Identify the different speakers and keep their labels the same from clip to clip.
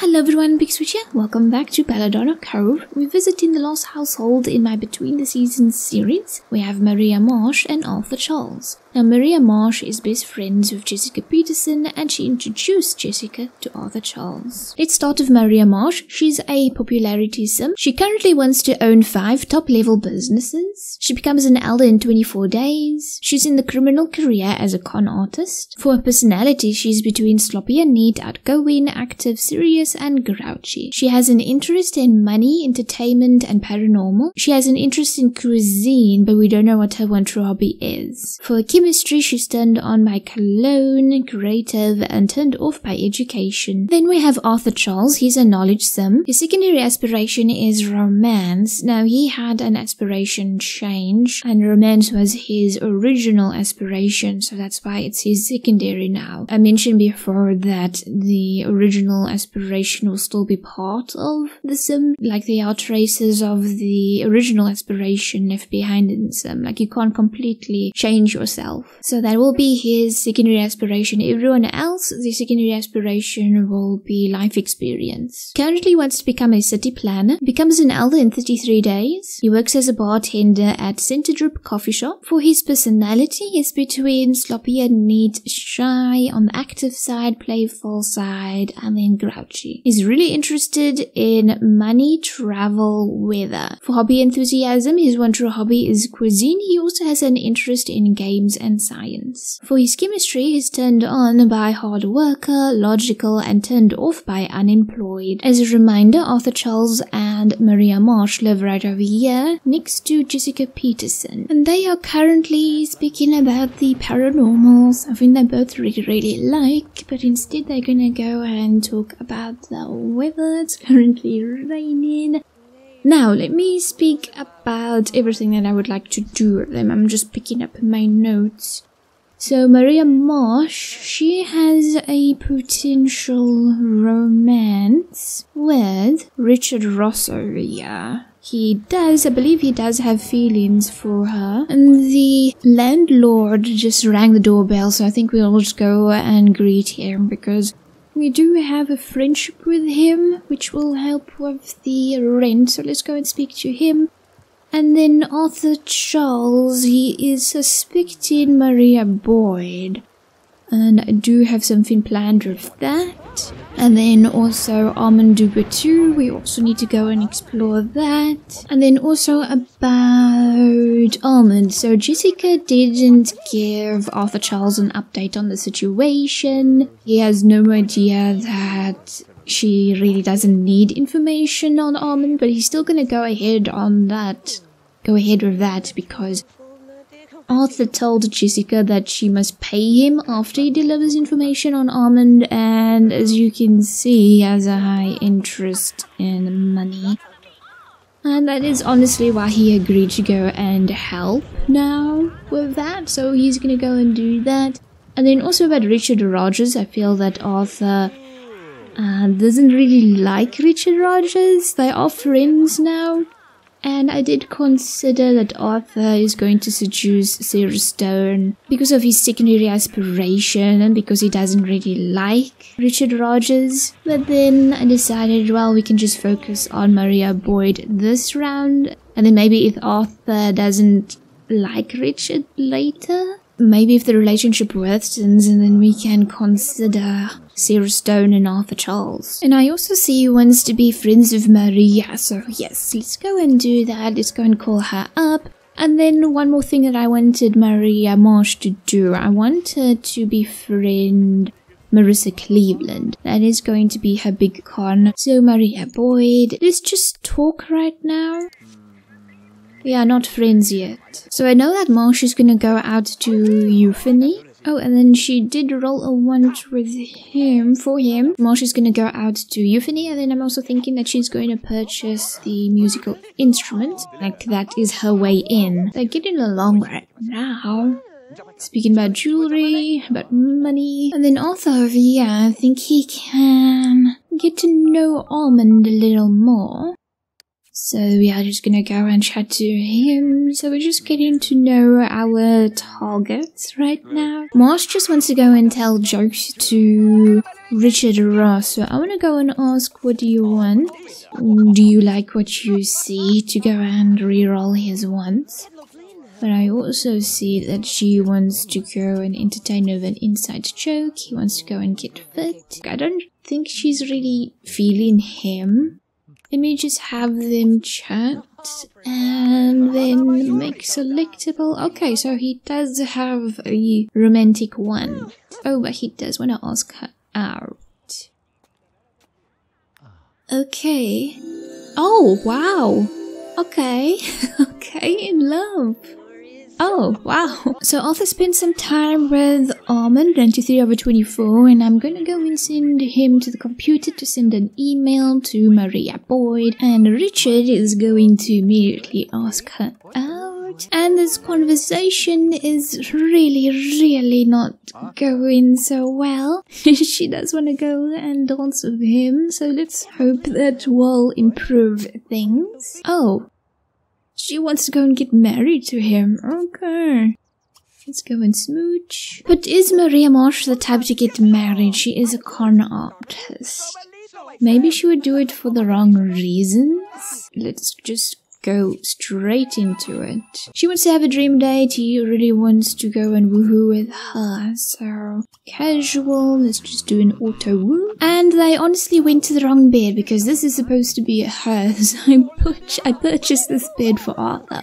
Speaker 1: Hello everyone, Pixelwitch here. Welcome back to Belladonna Cove. We're visiting the Lost Household in my Between the Seasons series. We have Maria Marsh and Arthur Charles. Now, Maria Marsh is best friends with Jessica Peterson and she introduced Jessica to Arthur Charles. Let's start with Maria Marsh. She's a popularity sim. She currently wants to own five top level businesses. She becomes an elder in 24 days. She's in the criminal career as a con artist. For her personality, she's between sloppy and neat, outgoing, active, serious, and grouchy. She has an interest in money, entertainment, and paranormal. She has an interest in cuisine, but we don't know what her one true hobby is. For chemistry, she's turned on by cologne, creative, and turned off by education. Then we have Arthur Charles. He's a knowledge sim. His secondary aspiration is romance. Now, he had an aspiration change, and romance was his original aspiration, so that's why it's his secondary now. I mentioned before that the original aspiration will still be part of the sim, like they are traces of the original aspiration left behind in the sim. Like you can't completely change yourself. So that will be his secondary aspiration. Everyone else, the secondary aspiration will be life experience. Currently wants to become a city planner, becomes an elder in 33 days. He works as a bartender at Center Drip Coffee Shop. For his personality, he's between sloppy and neat, shy, on the active side, playful side, and then grouchy. He's really interested in money, travel, weather. For hobby enthusiasm, his one true hobby is cuisine. He also has an interest in games and science. For his chemistry, he's turned on by hard worker, logical, and turned off by unemployed. As a reminder, Arthur Charles and Maria Marsh live right over here, next to Jessica Peterson. And they are currently speaking about the paranormal, something they both really, really like, but instead they're gonna go and talk about the weather. It's currently raining. Now, let me speak about everything that I would like to do with them. I'm just picking up my notes. So, Maria Marsh, she has a potential romance with Richard Ross over here. He does, I believe he does have feelings for her. And the landlord just rang the doorbell, so I think we'll just go and greet him because we do have a friendship with him, which will help with the rent. So let's go and speak to him. And then Arthur Charles, he is suspecting Maria Boyd. And I do have something planned with that. And then also Armand DeBateau, we also need to go and explore that. And then also about Armand. So Jessica didn't give Arthur Charles an update on the situation. He has no idea that she really doesn't need information on Armand, but he's still gonna go ahead on that. Go ahead with that because Arthur told Jessica that she must pay him after he delivers information on Armand, and as you can see, he has a high interest in money. And that is honestly why he agreed to go and help now with that, so he's gonna go and do that. And then also about Richard Rogers, I feel that Arthur uh, doesn't really like Richard Rogers. They are friends now. And I did consider that Arthur is going to seduce Sarah Stone because of his secondary aspiration and because he doesn't really like Richard Rogers. But then I decided, well, we can just focus on Maria Boyd this round. And then maybe if Arthur doesn't like Richard later, maybe if the relationship worsens and then we can consider Sarah Stone and Arthur Charles. And I also see he wants to be friends with Maria, so yes, let's go and do that. Let's go and call her up. And then one more thing that I wanted Maria Marsh to do, I wanted to befriend Marissa Cleveland. That is going to be her big con. So Maria Boyd, let's just talk right now. We are not friends yet. So I know that Marsh is gonna go out to Euphony. Oh, and then she did roll a one with him, for him. Marsh is gonna go out to Euphony, and then I'm also thinking that she's going to purchase the musical instrument. Like, that is her way in. They're getting along right now. Speaking about jewelry, about money. And then Arthur here, I think he can get to know Armand a little more. So we are just gonna go and chat to him. So we're just getting to know our targets right now. Marsh just wants to go and tell jokes to Richard Ross. So I wanna go and ask, what do you want? Do you like what you see to go and re-roll his wants? But I also see that she wants to go and entertain over an inside joke. He wants to go and get fit. I don't think she's really feeling him. Let me just have them chat and then make selectable. Okay, so he does have a romantic one. Oh, but he does want to ask her out. Okay. Oh, wow. Okay. okay, in love. Oh, wow. So Arthur spent some time with Armand, 93 over 24, and I'm gonna go and send him to the computer to send an email to Maria Boyd, and Richard is going to immediately ask her out. And this conversation is really, really not going so well. she does want to go and dance with him, so let's hope that will improve things. Oh, she wants to go and get married to him. Okay. Let's go and smooch. But is Maria Marsh the type to get married? She is a con artist. Maybe she would do it for the wrong reasons. Let's just go straight into it. She wants to have a dream date. He really wants to go and woohoo with her. So casual. Let's just do an auto woo. And they honestly went to the wrong bed because this is supposed to be hers. I, I purchased this bed for Arthur.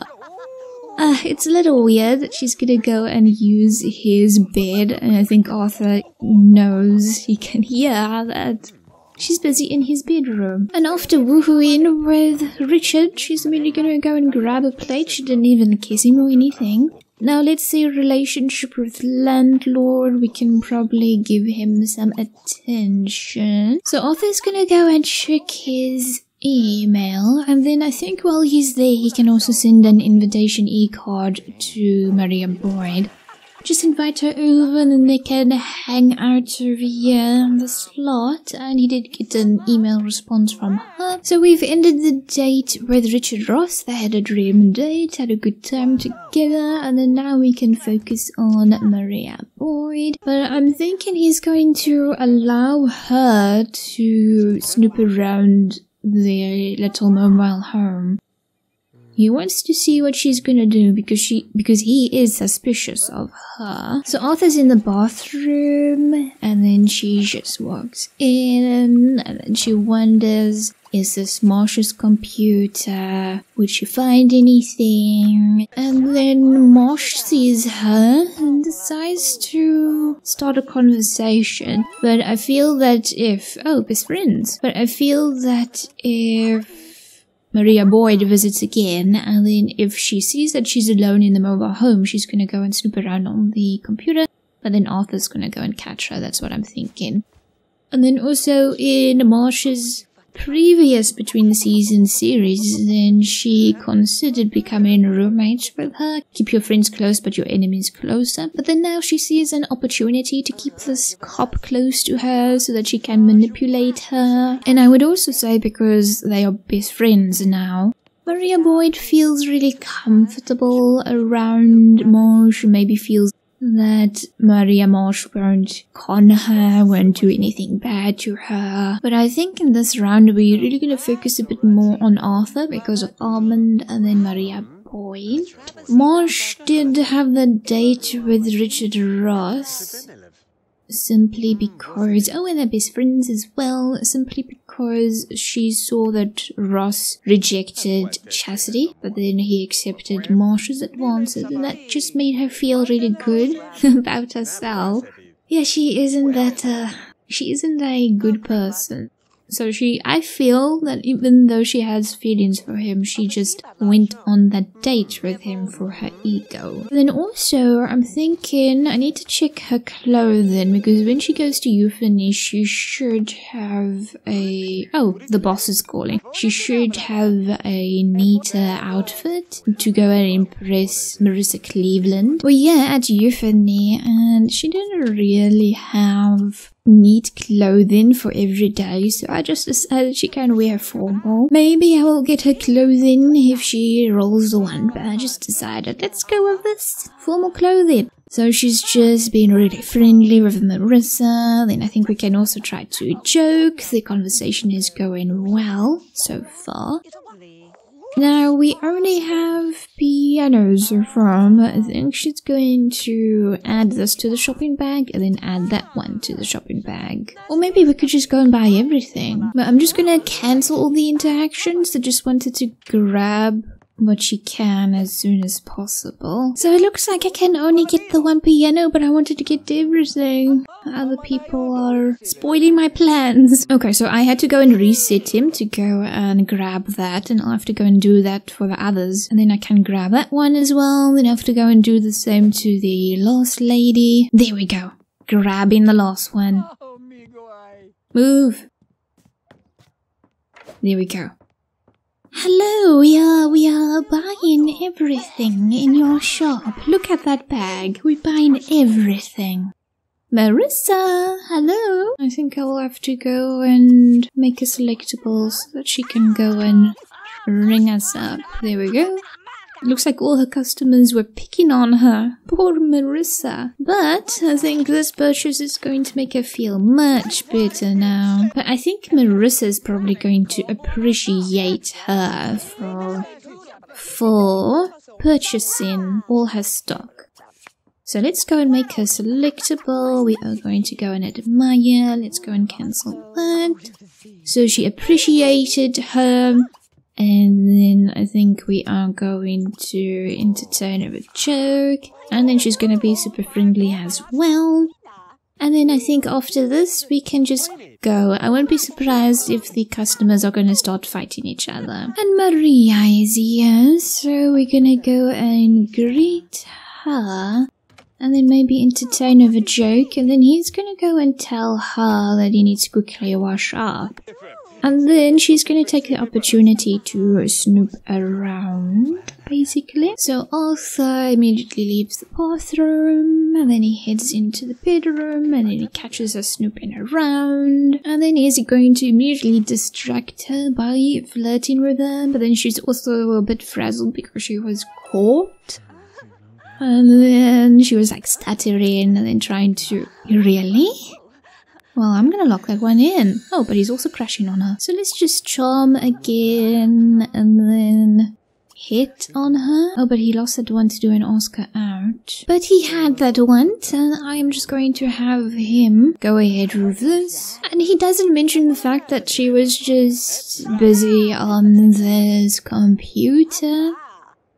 Speaker 1: Uh, it's a little weird that she's gonna go and use his bed, and I think Arthur knows he can hear that She's busy in his bedroom. And after woohooing with Richard, she's immediately gonna go and grab a plate. She didn't even kiss him or anything. Now let's see relationship with landlord. We can probably give him some attention. So Arthur's gonna go and check his email and then I think while he's there he can also send an invitation e-card to Maria Boyd just invite her over and they can hang out over here on the slot. And he did get an email response from her. So we've ended the date with Richard Ross. They had a dream date, had a good time together, and then now we can focus on Maria Boyd. But I'm thinking he's going to allow her to snoop around the little mobile home. He wants to see what she's gonna do because she because he is suspicious of her. So Arthur's in the bathroom and then she just walks in and then she wonders is this Marsh's computer? Would she find anything? And then Marsh sees her and decides to start a conversation. But I feel that if, oh, best friends. But I feel that if Maria Boyd visits again, and then if she sees that she's alone in the mobile home, she's gonna go and snoop around on the computer, but then Arthur's gonna go and catch her, that's what I'm thinking. And then also in Marsh's previous between the seasons series, then she considered becoming roommates with her. Keep your friends close, but your enemies closer. But then now she sees an opportunity to keep this cop close to her so that she can manipulate her. And I would also say because they are best friends now, Maria Boyd feels really comfortable around Marsh, maybe feels that Maria Marsh won't con her, won't do anything bad to her. But I think in this round we're really to focus a bit more on Arthur because of Armand and then Maria Boyd. Marsh did have the date with Richard Ross simply because oh and they're best friends as well simply because she saw that ross rejected chastity but then he accepted marsh's advances and that just made her feel really good about herself. Yeah she isn't that uh she isn't a good person so she, I feel that even though she has feelings for him, she just went on that date with him for her ego. Then also, I'm thinking I need to check her clothing because when she goes to euphony, she should have a oh the boss is calling. She should have a neater outfit to go and impress Marissa Cleveland. Well, yeah, at Euphony, and she didn't really have neat clothing for every day, so I just decided she can wear formal. Maybe I will get her clothing if she rolls the one, but I just decided let's go with this formal clothing. So she's just been really friendly with Marissa. Then I think we can also try to joke. The conversation is going well so far. Now we only have pianos from. I think she's going to add this to the shopping bag and then add that one to the shopping bag. Or maybe we could just go and buy everything. But I'm just gonna cancel all the interactions. I just wanted to grab what she can as soon as possible. So it looks like I can only get the one piano, but I wanted to get everything. Other people are spoiling my plans. Okay, so I had to go and reset him to go and grab that, and I'll have to go and do that for the others. And then I can grab that one as well. Then I have to go and do the same to the last lady. There we go. Grabbing the last one. Oh, Move. There we go. Hello, we are we are buying everything in your shop. Look at that bag. We're buying everything. Marissa, hello. I think I'll have to go and make a selectable so that she can go and ring us up. There we go. Looks like all her customers were picking on her. Poor Marissa. But I think this purchase is going to make her feel much better now. But I think Marissa is probably going to appreciate her for, for purchasing all her stock. So let's go and make her selectable. We are going to go and admire. Let's go and cancel that. So she appreciated her and then I think we are going to entertain her with joke. And then she's gonna be super friendly as well. And then I think after this, we can just go. I won't be surprised if the customers are going to start fighting each other. And Maria is here, so we're going to go and greet her. And then maybe entertain her with a joke. And then he's going to go and tell her that he needs to quickly wash up. And then she's going to take the opportunity to snoop around, basically. So Arthur immediately leaves the bathroom, and then he heads into the bedroom, and then he catches her snooping around. And then is he going to immediately distract her by flirting with her? But then she's also a bit frazzled because she was caught. And then she was like stuttering and then trying to, really? Well, I'm gonna lock that one in. Oh, but he's also crashing on her. So let's just charm again and then hit on her. Oh, but he lost that one to do an Oscar out. But he had that one, and I am just going to have him go ahead with this. And he doesn't mention the fact that she was just busy on this computer.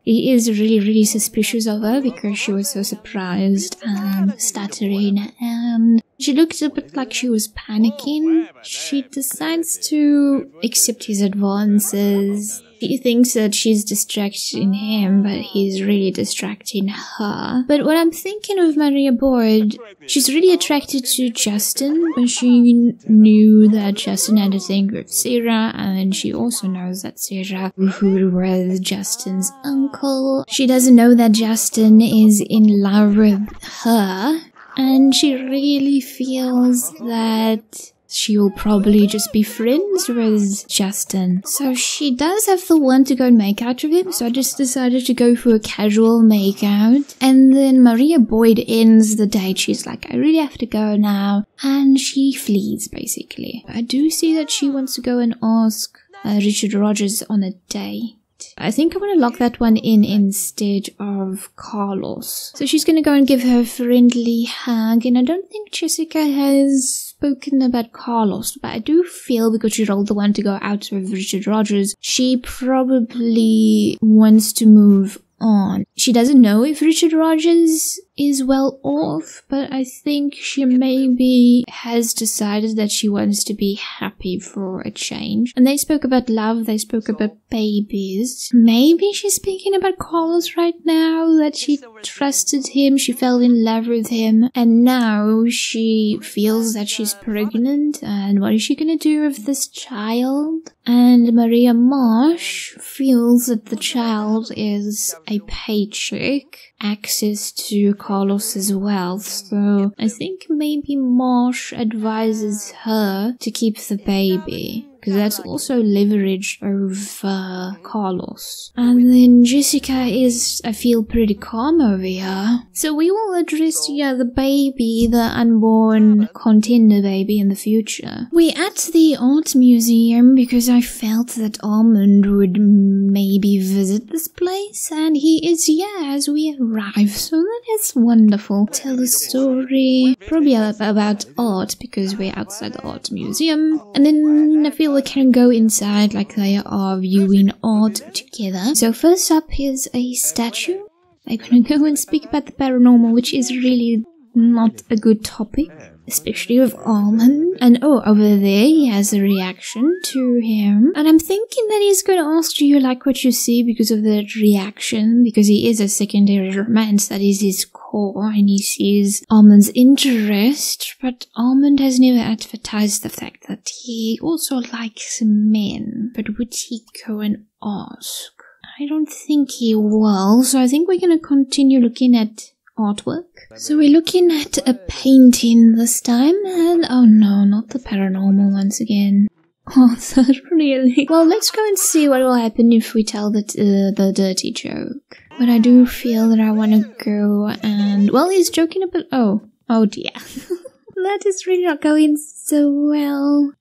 Speaker 1: He is really, really suspicious of her because she was so surprised and stuttering and she looked a bit like she was panicking. She decides to accept his advances. She thinks that she's distracting him, but he's really distracting her. But what I'm thinking of Maria Boyd, she's really attracted to Justin, but she knew that Justin had a thing with Sarah, and she also knows that Sarah who was Justin's uncle. She doesn't know that Justin is in love with her, and she really feels that she will probably just be friends with Justin. So she does have the one to go and make out of him, so I just decided to go for a casual make out. And then Maria Boyd ends the date. She's like, I really have to go now. And she flees, basically. I do see that she wants to go and ask uh, Richard Rogers on a date. I think I'm going to lock that one in instead of Carlos. So she's going to go and give her friendly hug. And I don't think Jessica has spoken about Carlos, but I do feel because she rolled the one to go out with Richard Rogers, she probably wants to move on. She doesn't know if Richard Rogers is well off, but I think she maybe has decided that she wants to be happy for a change. And they spoke about love, they spoke about babies. Maybe she's speaking about Carlos right now, that she trusted him, she fell in love with him, and now she feels that she's pregnant, and what is she gonna do with this child? And Maria Marsh feels that the child is a paycheck, access to Carlos's wealth. So I think maybe Marsh advises her to keep the baby because that's also leverage over uh, Carlos. And then Jessica is, I feel, pretty calm over here. So we will address, yeah, the baby, the unborn contender baby in the future. We're at the art museum because I felt that Armand would maybe visit this place, and he is here as we arrive, so that is wonderful. Tell a story, probably about art because we're outside the art museum, and then I feel we can go inside like they are viewing art together. So first up is a statue. I'm gonna go and speak about the paranormal, which is really not a good topic especially with Armand. And oh, over there he has a reaction to him. And I'm thinking that he's going to ask, do you like what you see because of that reaction? Because he is a secondary romance, that is his core, and he sees Armand's interest. But Armand has never advertised the fact that he also likes men. But would he go and ask? I don't think he will, so I think we're going to continue looking at artwork. So we're looking at a painting this time, and oh no, not the paranormal once again. Oh, that really? Well, let's go and see what will happen if we tell the, uh, the dirty joke. But I do feel that I want to go and... Well, he's joking about... Oh, oh dear. that is really not going so well.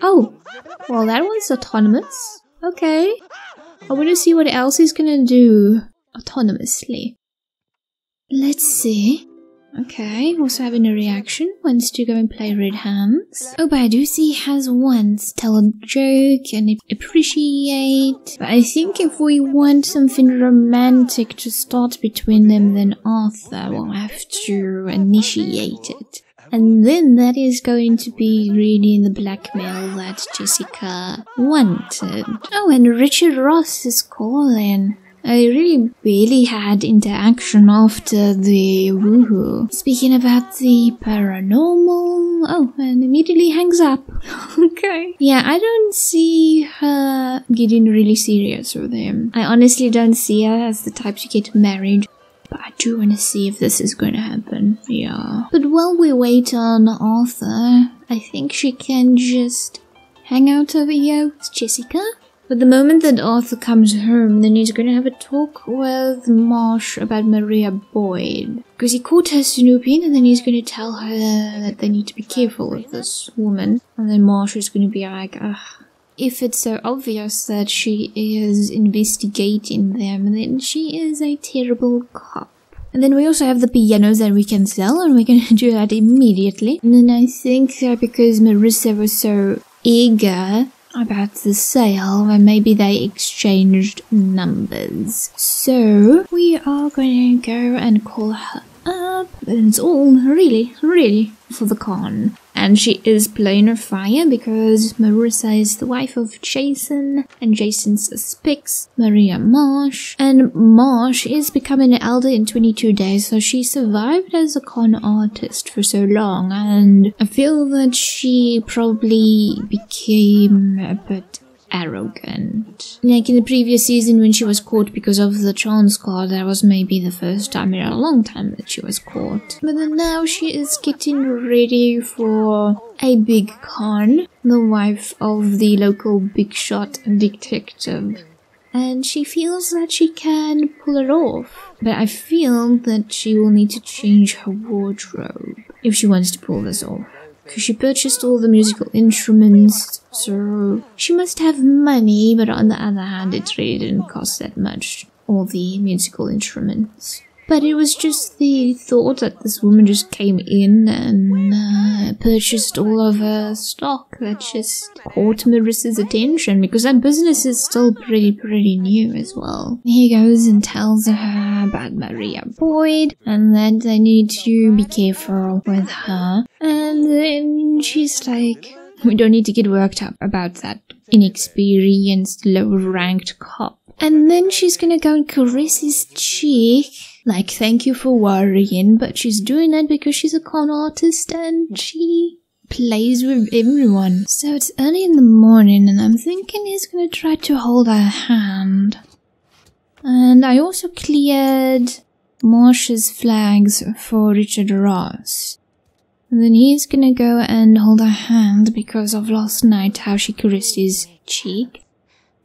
Speaker 1: Oh, well that one's autonomous. Okay. I want to see what else he's gonna do autonomously. Let's see. Okay, also having a reaction. Wants to go and play red hands. Oh, but I do see has once tell a joke and appreciate. But I think if we want something romantic to start between them, then Arthur will have to initiate it. And then that is going to be really the blackmail that Jessica wanted. Oh, and Richard Ross is calling. I really barely had interaction after the woohoo. Speaking about the paranormal. Oh, and immediately hangs up. okay. Yeah, I don't see her getting really serious with him. I honestly don't see her as the type to get married. But I do want to see if this is going to happen. Yeah. But while we wait on Arthur, I think she can just hang out over here with Jessica. But the moment that Arthur comes home, then he's gonna have a talk with Marsh about Maria Boyd. Because he caught her snooping, and then he's gonna tell her that they need to be careful of this woman. And then Marsh is gonna be like, ugh. If it's so obvious that she is investigating them, then she is a terrible cop. And then we also have the pianos that we can sell, and we're gonna do that immediately. And then I think that because Marissa was so eager about the sale and maybe they exchanged numbers. So we are going to go and call her up. And it's all really, really for the con and she is playing her fire because Marissa is the wife of Jason, and Jason suspects Maria Marsh, and Marsh is becoming an elder in 22 days, so she survived as a con artist for so long, and I feel that she probably became a bit arrogant. Like in the previous season when she was caught because of the chance card, that was maybe the first time in a long time that she was caught. But then now she is getting ready for a big con, the wife of the local big shot detective. And she feels that she can pull it off. But I feel that she will need to change her wardrobe if she wants to pull this off because she purchased all the musical instruments, so she must have money, but on the other hand, it really didn't cost that much, all the musical instruments. But it was just the thought that this woman just came in and uh, purchased all of her stock that just caught Marissa's attention because that business is still pretty, pretty new as well. He goes and tells her about Maria Boyd and that they need to be careful with her. And then she's like, we don't need to get worked up about that inexperienced, low ranked cop. And then she's gonna go and caress his cheek. Like, thank you for worrying, but she's doing that because she's a con artist and she plays with everyone. So it's early in the morning and I'm thinking he's gonna try to hold her hand. And I also cleared Marsh's flags for Richard Ross. And then he's gonna go and hold her hand because of last night how she caressed his cheek.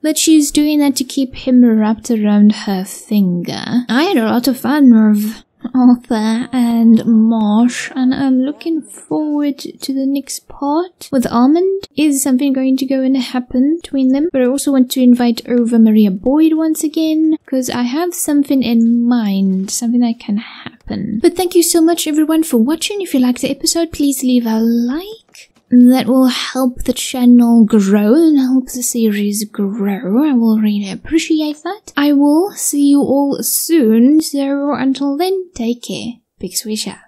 Speaker 1: But she's doing that to keep him wrapped around her finger. I had a lot of fun with Arthur and Marsh, and I'm looking forward to the next part. With Armand, is something going to go and happen between them? But I also want to invite over Maria Boyd once again, because I have something in mind, something that can happen. But thank you so much everyone for watching. If you liked the episode, please leave a like that will help the channel grow and help the series grow. I will really appreciate that. I will see you all soon, so until then, take care. Big Swisher.